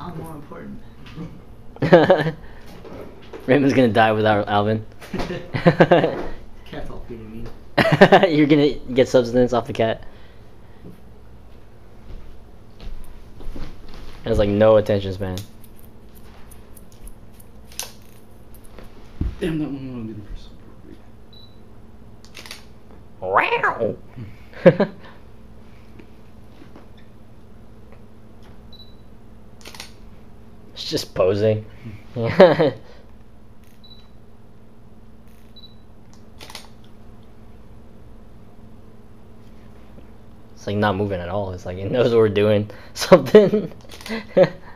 I'm more important. Raymond's gonna die without Alvin. Cat's all feeding me. You're gonna get substance off the cat. Has like no attention span. Damn, that one wanted me to Wow. It's just posing. It's like not moving at all. It's like it knows what we're doing. Something.